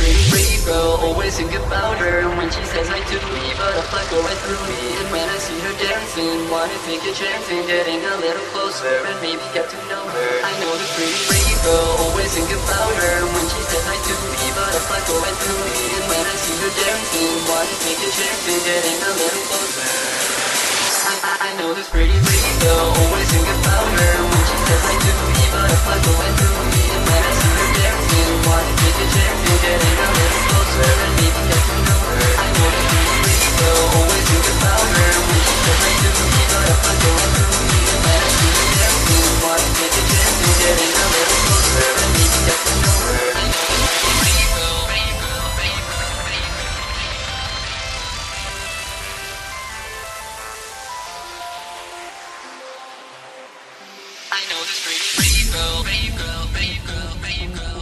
Pretty, free girl, always think about her When she says hi to me, but a fly go right through me. And when I see her dancing, wanna take a chance And getting a little closer, and maybe get to know her. I know the pretty, free girl, always think about her When she says hi to me, but a fly go right through me. And when I see her dancing, wanna take a chance And getting a little closer. I, I, I know this pretty, pretty girl, always baby girl, baby girl.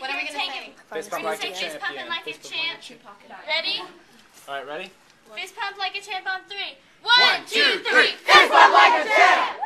What are we going to take? Fist pump like a champion. Fist pumping like a champ. Ready? All right, ready? Fist pump like a champ on three. One, two, three. Fist pump like a champ.